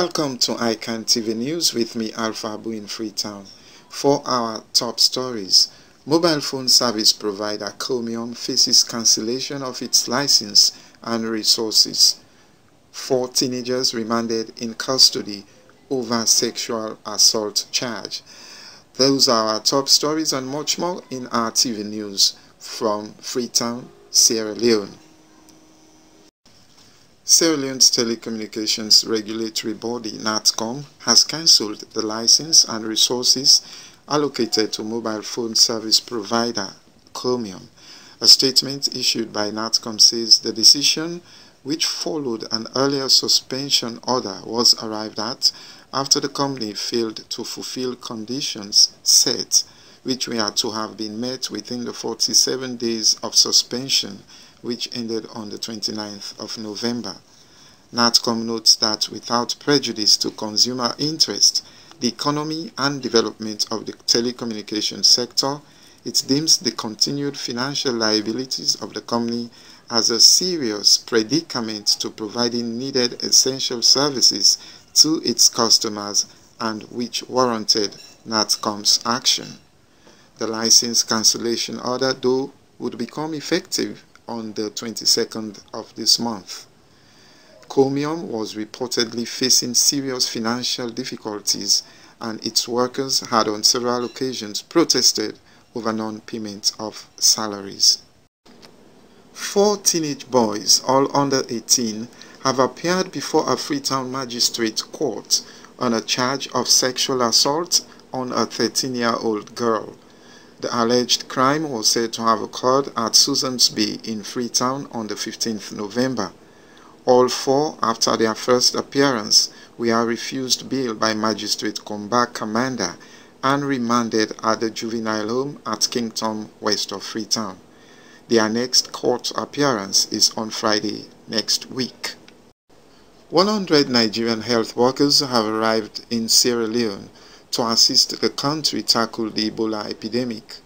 Welcome to iCan TV News with me, Alpha Abu in Freetown. For our top stories, mobile phone service provider Comium faces cancellation of its license and resources. Four teenagers remanded in custody over sexual assault charge. Those are our top stories and much more in our TV News from Freetown, Sierra Leone. Sierra Leone's telecommunications regulatory body, NATCOM, has cancelled the license and resources allocated to mobile phone service provider Comium. A statement issued by NATCOM says the decision, which followed an earlier suspension order, was arrived at after the company failed to fulfill conditions set, which were to have been met within the 47 days of suspension which ended on the 29th of November. NATCOM notes that without prejudice to consumer interest, the economy and development of the telecommunications sector, it deems the continued financial liabilities of the company as a serious predicament to providing needed essential services to its customers and which warranted NATCOM's action. The license cancellation order, though, would become effective on the 22nd of this month. Comium was reportedly facing serious financial difficulties and its workers had on several occasions protested over non-payment of salaries. Four teenage boys, all under 18, have appeared before a Freetown magistrate court on a charge of sexual assault on a 13-year-old girl. The alleged crime was said to have occurred at Susan's Bay in Freetown on the 15th November. All four, after their first appearance, were refused bail by Magistrate Combat Commander and remanded at the juvenile home at Kingtom, west of Freetown. Their next court appearance is on Friday next week. 100 Nigerian health workers have arrived in Sierra Leone to assist the country tackle the Ebola epidemic.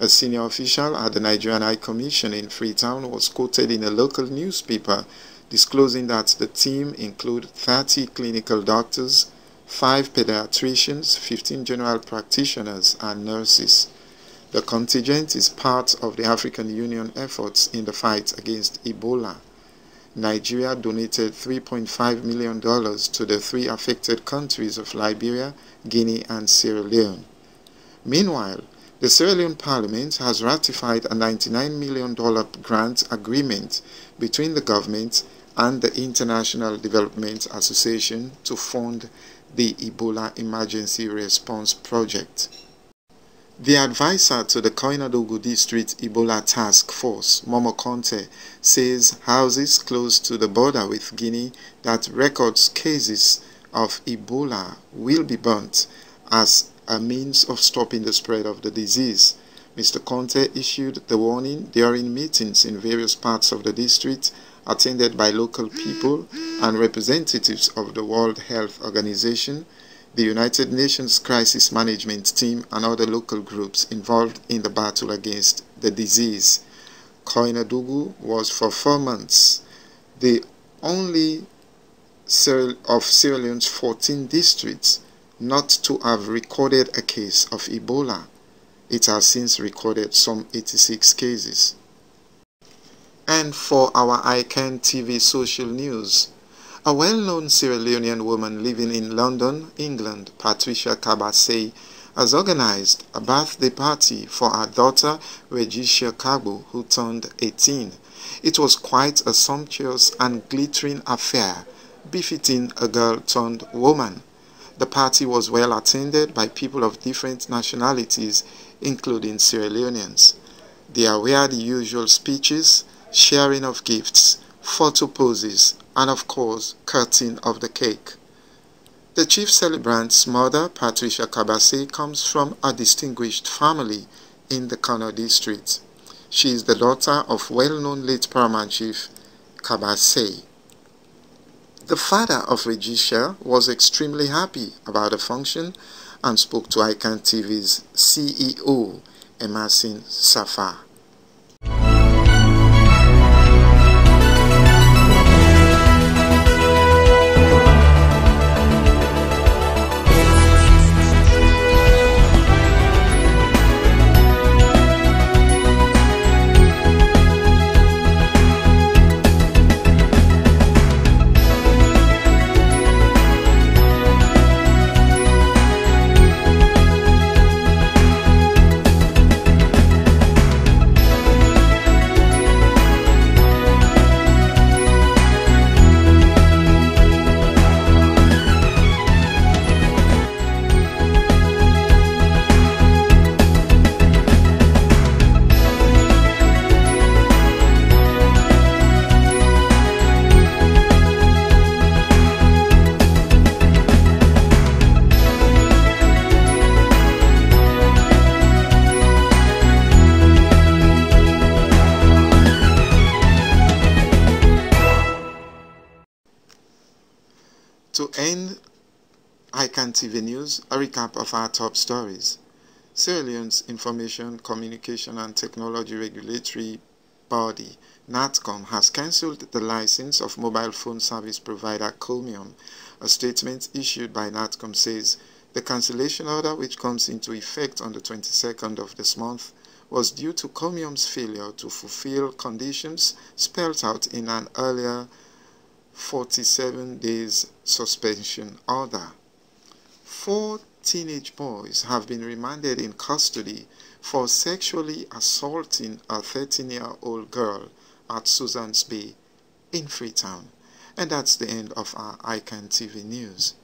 A senior official at the Nigerian High Commission in Freetown was quoted in a local newspaper disclosing that the team included 30 clinical doctors, 5 pediatricians, 15 general practitioners, and nurses. The contingent is part of the African Union efforts in the fight against Ebola. Nigeria donated $3.5 million to the three affected countries of Liberia, Guinea, and Sierra Leone. Meanwhile, the Sierra Leone Parliament has ratified a $99 million grant agreement between the government and the International Development Association to fund the Ebola Emergency Response Project. The advisor to the Koinadugu District Ebola Task Force, Momo Conte, says houses close to the border with Guinea that records cases of Ebola will be burnt as a means of stopping the spread of the disease. Mr. Conte issued the warning during meetings in various parts of the district attended by local people and representatives of the World Health Organization the United Nations Crisis Management Team and other local groups involved in the battle against the disease. Koinadugu was for four months the only of Sierra Leone's 14 districts not to have recorded a case of Ebola. It has since recorded some 86 cases. And for our iCan TV social news, a well-known Sierra Leonean woman living in London, England, Patricia Kabase, has organized a birthday party for her daughter Regisha Kabo, who turned 18. It was quite a sumptuous and glittering affair, befitting a girl turned woman. The party was well attended by people of different nationalities, including Sierra Leoneans. There were the usual speeches, sharing of gifts, photo poses, and of course, cutting of the cake. The chief celebrant's mother, Patricia Kabase, comes from a distinguished family in the Kono district. She is the daughter of well-known late paramount chief Kabase. The father of Regisha was extremely happy about the function and spoke to iCan TV's CEO, Emerson Saffa. iCan TV News, a recap of our top stories. Sierra Leone's Information, Communication and Technology Regulatory Body, NATCOM, has cancelled the license of mobile phone service provider Comium. A statement issued by NATCOM says the cancellation order, which comes into effect on the 22nd of this month, was due to Comium's failure to fulfill conditions spelled out in an earlier 47 days suspension order. Four teenage boys have been remanded in custody for sexually assaulting a 13-year-old girl at Susan's Bay in Freetown. And that's the end of our iCan TV news.